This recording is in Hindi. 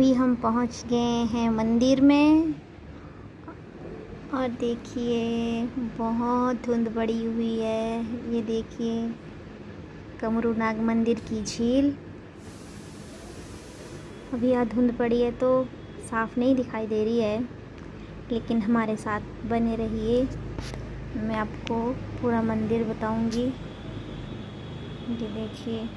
अभी हम पहुँच गए हैं मंदिर में। और देखिए, बहुत धुंध पड़ी हुई है। ये देखिए, कमरू नाग मंदिर की झील। अभी यहाँ धुंध पड़ी है तो साफ़ नहीं दिखाई दे रही है, लेकिन हमारे साथ बने रहिए। मैं आपको पूरा मंदिर बताऊँगी। ये देखिए।